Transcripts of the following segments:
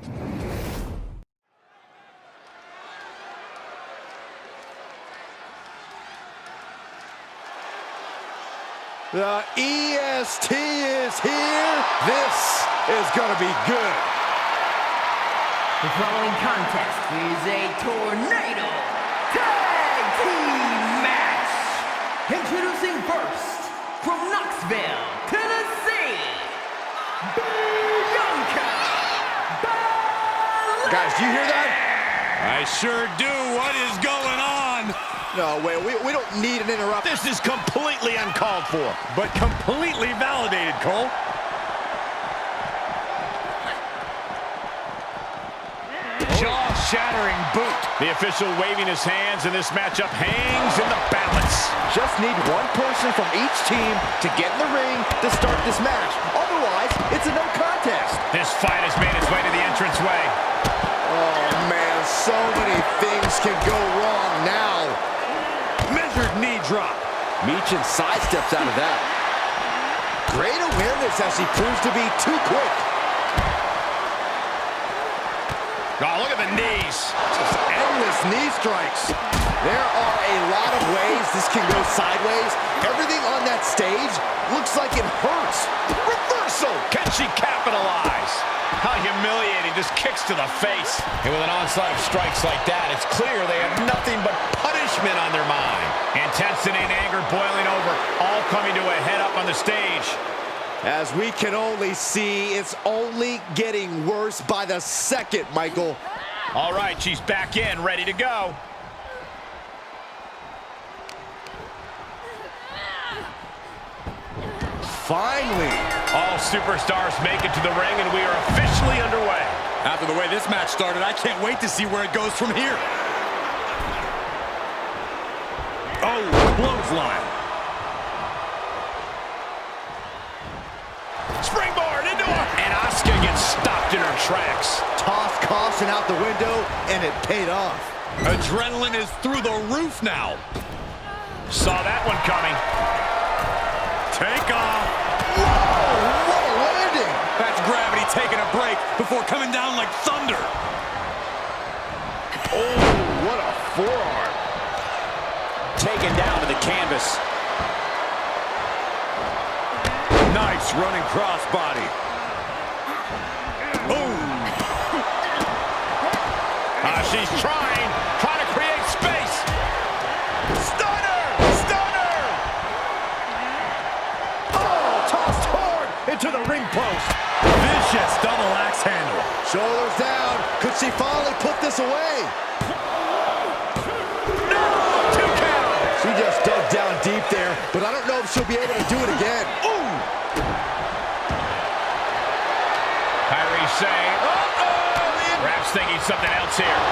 The EST is here. This is going to be good. The following contest is a tornado tag team match. Introducing first, from Knoxville, Tennessee, Guys, do you hear that? I sure do. What is going on? No, wait, we, we don't need an interruption. This is completely uncalled for, but completely validated, Cole. Jaw-shattering boot. The official waving his hands, and this matchup hangs in the balance. Just need one person from each team to get in the ring to start this match. Michin sidesteps out of that. Great awareness as he proves to be too quick. Oh, look at the knees. Just endless knee strikes. There are a lot of ways this can go sideways. Everything on that stage looks like it hurts. Reversal. Can she capitalize? How humiliating. Just kicks to the face. And with an onslaught of strikes like that, it's clear they have nothing but punishment on their mind. Intensity and anger boiling over, all coming to a head up on the stage. As we can only see, it's only getting worse by the second, Michael. All right, she's back in, ready to go. Finally. All superstars make it to the ring, and we are. After the way this match started, I can't wait to see where it goes from here. Oh, clothesline. Springboard into her. And Asuka gets stopped in her tracks. Toss caution out the window, and it paid off. Adrenaline is through the roof now. Saw that one coming. Take off. Whoa, what a landing. That's gravity taking a break before coming down like thunder. Oh, what a forearm. Taken down to the canvas. Nice running crossbody. Boom. Ah, she's trying, trying to create space. Stunner! Stunner! Oh, tossed hard into the ring post. Vicious double axe handle. Shoulders down. Could she finally put this away? No! Two count! She just dug down deep there, but I don't know if she'll be able to do it again. Ooh! Kairi Sane, uh-oh! Rap's thinking something else here.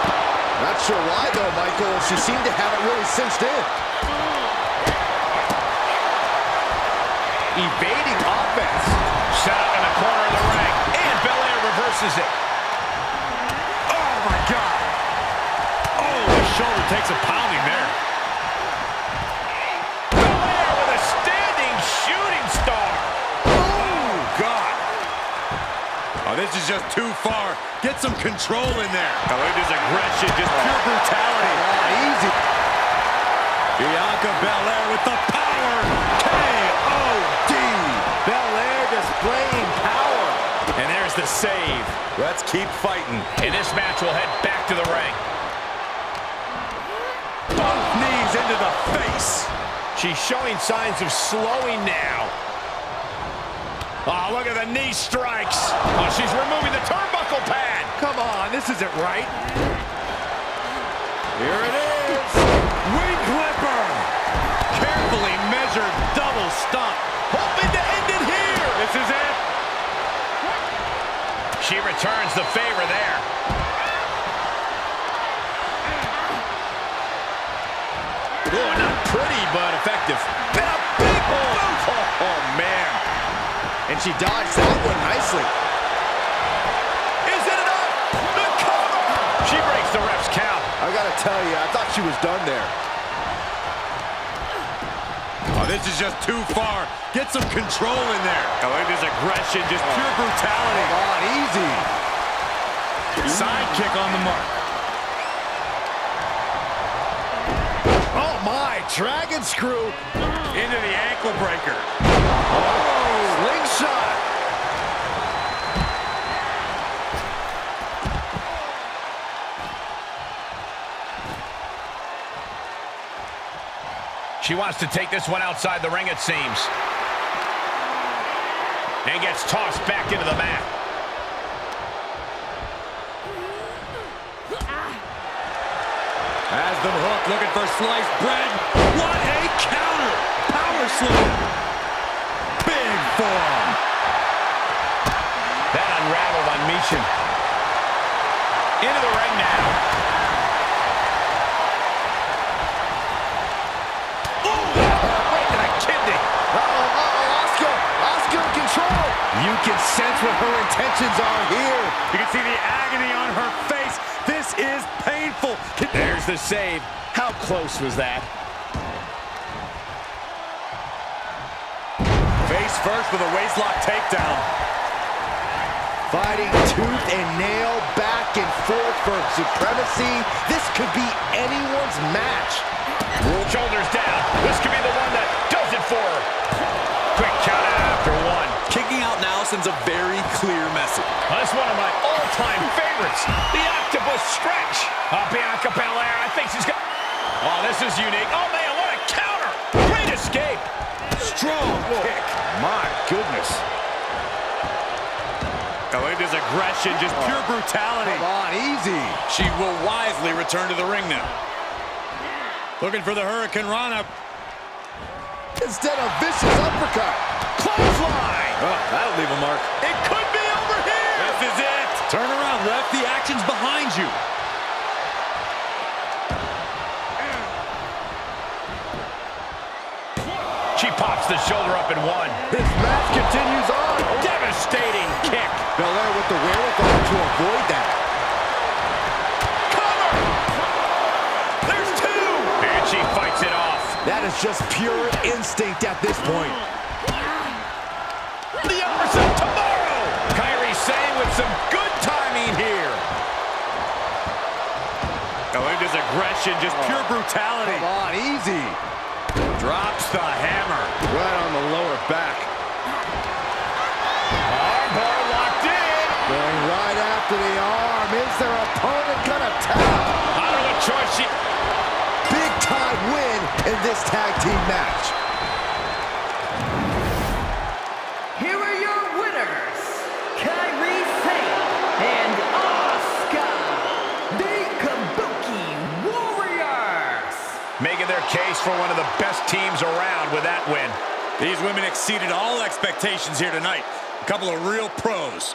Not sure why, though, Michael. She seemed to have it really cinched in. Evading offense. Set up in the corner reverses it. Oh, my God. Oh, the shoulder takes a pounding there. Belair with a standing shooting star. Oh, God. Oh, this is just too far. Get some control in there. Oh, it is aggression, just pure brutality. Ah, easy. Bianca Belair with the power. K.O.D. Belair displaying power. And there's the save. Let's keep fighting. And this match will head back to the ring. Both knees into the face. She's showing signs of slowing now. Oh, look at the knee strikes. Oh, she's removing the turnbuckle pad. Come on, this isn't right. Here it is. Wing Clipper. Carefully measured double stomp. She returns the favor there. Oh, not pretty, but effective. And a big boot. Oh, oh, man. And she dodged that one nicely. Is it enough? The cover. She breaks the ref's count. I gotta tell you, I thought she was done there. Oh, this is just too far. Get some control in there. Oh, it is aggression, just oh. pure brutality. Come on, easy. Side kick on the mark. Oh, my. Dragon screw. Into the ankle breaker. Oh, slingshot. She wants to take this one outside the ring, it seems. And gets tossed back into the mat. Has them hooked, looking for sliced bread. What a counter! Power slam. Big forearm. That unraveled on Michin. Into the ring now. Can sense what her intentions are here. You can see the agony on her face. This is painful. There's the save. How close was that? Face first with a waistlock takedown. Fighting tooth and nail, back and forth for supremacy. This could be anyone's match. Shoulders down. This could be the one that does it for her. Quick count out sends a very clear message. That's one of my all-time favorites. The octopus stretch. Uh, Bianca Belair, I think she's got... Oh, this is unique. Oh, man, what a counter. Great escape. Strong kick. My goodness. Galinda's aggression, just pure brutality. Come on, easy. She will wisely return to the ring now. Looking for the Hurricane Rana. Instead of vicious uppercut. Clothesline. Oh, that'll leave a mark. It could be over here. This is it. Turn around, ref. The action's behind you. She pops the shoulder up in one. This match continues on. Devastating kick. Belair with the wherewithal to avoid that. Cover. There's two. And she fights it off. That is just pure instinct at this point. Galinda's aggression, just pure brutality. Come on, easy. Drops the hammer. Right on the lower back. Armbar locked in. Going right after the arm. Is their opponent gonna tap? I don't know what choice she... Big time win in this tag team match. Their case for one of the best teams around with that win. These women exceeded all expectations here tonight. A couple of real pros.